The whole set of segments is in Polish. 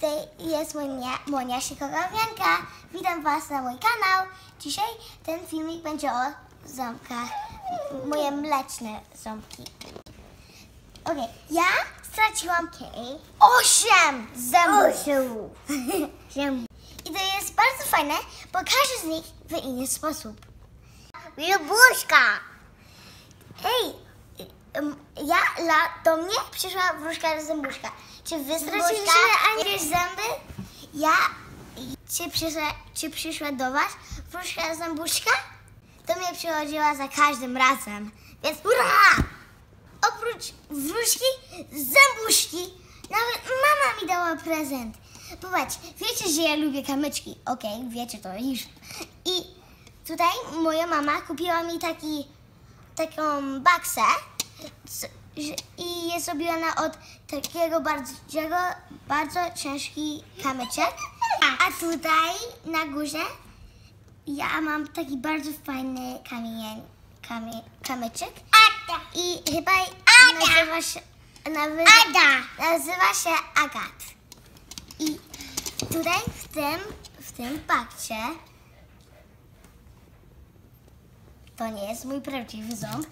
Tutaj jest Monia, Monia Szykowawianka. Witam Was na mój kanał. Dzisiaj ten filmik będzie o ząbkach. Moje mleczne ząbki. Okej, ja straciłam osiem zębów. I to jest bardzo fajne, bo każdy z nich w inny sposób. Wielbuszka! Hej, ja, la, do mnie przyszła wróżka zębuszka. Czy wy straciliście jakieś zęby? Ja, czy przyszła, czy przyszła do was wróżka zębuszka? Do mnie przychodziła za każdym razem, więc hurra! Oprócz wróżki, zębuszki, nawet mama mi dała prezent. Popatrz, wiecie, że ja lubię kamyczki. Okej, wiecie to już. I tutaj moja mama kupiła mi taki, taką baksę i jest zrobiona od takiego bardzo, bardzo ciężki kamyczek. A tutaj na górze ja mam taki bardzo fajny kamień, kamie, kamyczek. I chyba nazywa się, nazywa, nazywa się Agat. I tutaj w tym, w tym bakcie to nie jest mój prawdziwy ząb.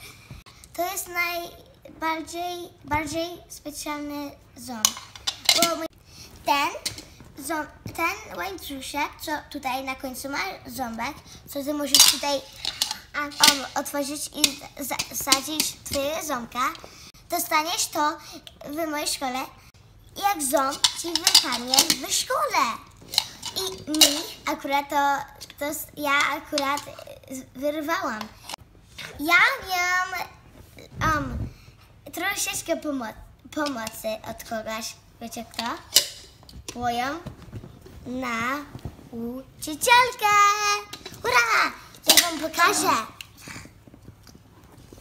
To jest najbardziej bardziej specjalny ząb. Bo ten, ząb, ten łańcuszek, co tutaj na końcu ma ząbek, co ty musisz tutaj otworzyć i za- zasadzić twoje ząbka, dostaniesz to w mojej szkole jak ząb ci wypadnie w szkole. I mi akurat to, to ja akurat wyrwałam. Ja miałam um, troszeczkę pomo- pomocy od kogoś. Wiecie kto? Moją nauczycielkę. Hurra! Ja wam pokażę.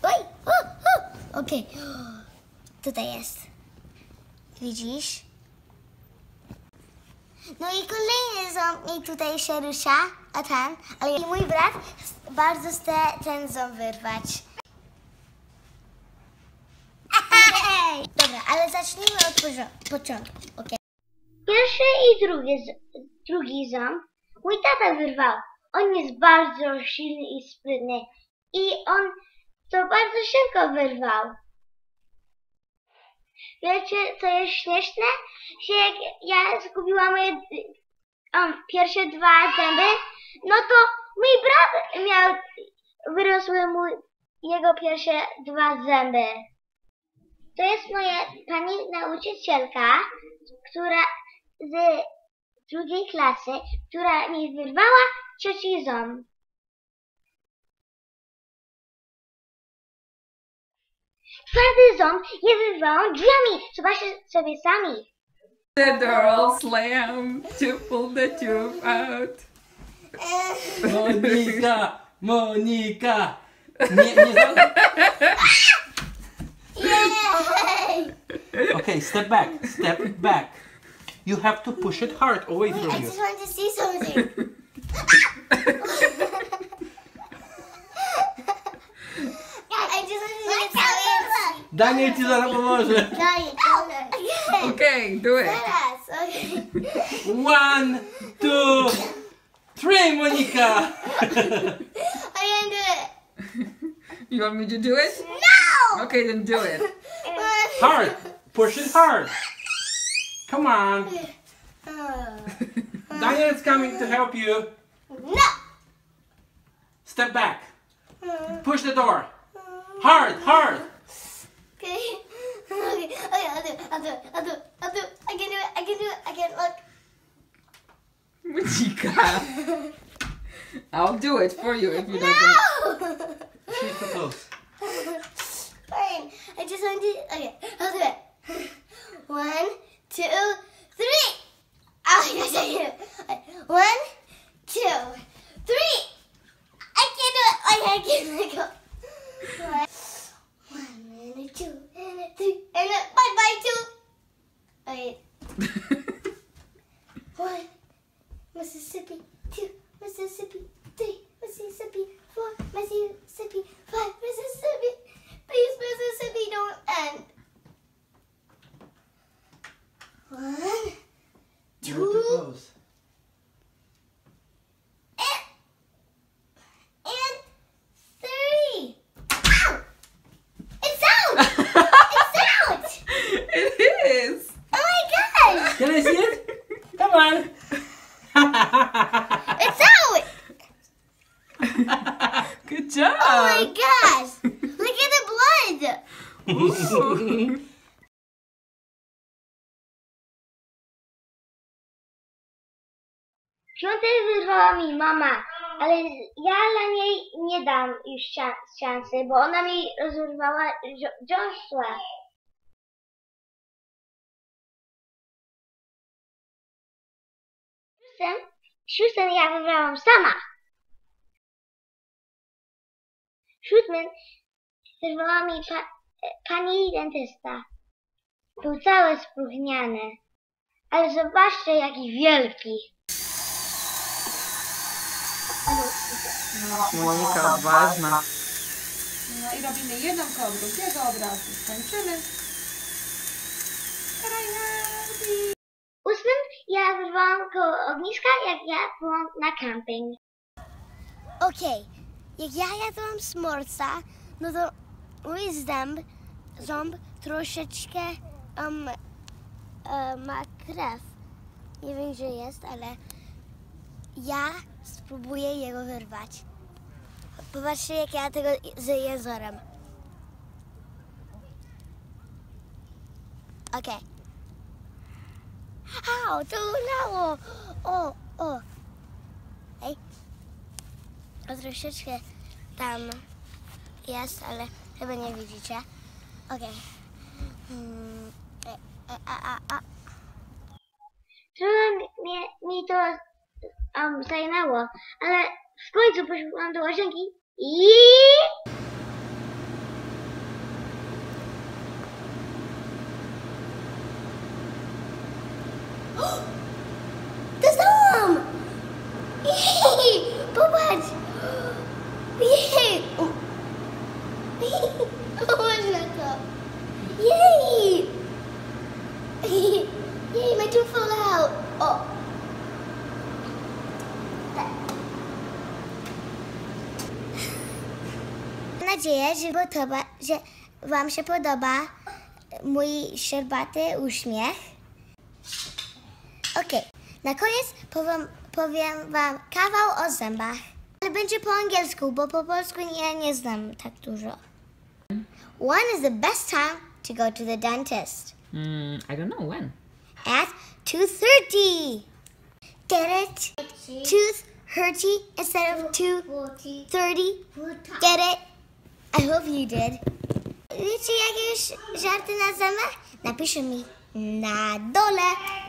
Oj, u, u. okej. Tutaj jest. Widzisz? No i kolejny ząb mi tutaj się rusza, a ten, ale mój brat bardzo chce ten ząb wyrwać. Dobra, ale zacznijmy od początku, ok? Pierwszy i drugi, drugi ząb mój tata wyrwał. On jest bardzo silny i sprytny i on to bardzo szybko wyrwał. Wiecie, co jest śmieszne? Że jak ja zgubiłam moje pierwsze dwa zęby, no to mój brat miał, wyrosły mu jego pierwsze dwa zęby. To jest moja pani nauczycielka, która z drugiej klasy, która mi wyrwała trzeci ząb. Czwarty ząb ja wyrwałam drzwiami. Zobaczcie sobie sami. The door slam to pull the tube out. Monika! Monika! Nie, nie! Okay, step back. Step back. You have to push it hard away I from you. just want to see something. I just want to see something. Daniel ci zaraz pomoże. Daj, daj. Okay, do it. Okay. One, two, three, Monika! I can do it. You want me to do it? No! Okay, then do it. Hard. Push it hard. Come on. Daniel is coming to help you. no! Step back. Push the door. Hard, hard. Okay. Okay, okay, I'll do it, I'll do it, I'll do it, I'll do it. I can do it, I can do it, I can look. Monika. I'll do it for you if you don't. do- No! She's too close. Fine. I just want to. Okay, I'll do it. One, two, three. Oh, I can do it. One, two, three. I can't do it. I can let go. One, one Piątek wyrwała mi mama, ale ja dla niej nie dam już szan- szansy, bo ona mi rozerwała dzio- dziąsła. Szóstym, szóstym ja wybrałam sama. Siódmym wyrwała mi pa, pani dentysta. Był cały spróchniany. Ale zobaczcie, jaki wielki. Monika odważna. No i robimy jedną koło drugiego obrazu. Kończymy. Ósmym ja wyrwałam koło ogniska, jak ja byłam na camping. Okej, jak ja jadłam smorca, no to mój zęb, ząb troszeczkę um, ma krew. Nie wiem, gdzie jest, ale ja spróbuję jego wyrwać. Popatrzcie, jak ja tego z jezorem. Okej. Au, to bolało! O, o. Ej. O, troszeczkę tam jest, ale chyba nie widzicie. Okej. Hmm. e, e. Trochę mnie, mi to um, zajęło, ale w końcu poszłam do łazienki i... Dostałam! O! Mam nadzieję, że, podoba, że Wam się podoba mój szerbaty uśmiech. Okej, na koniec powiem, powiem Wam kawał o zębach. Ale będzie po angielsku, bo po polsku ja nie znam tak dużo. One is the best time to go to the dentist. Mm, I don't know when. At 2.30. Get it? Tooth hurty instead of 2.30. Get it? I hope you did. Żarty na mi na dole.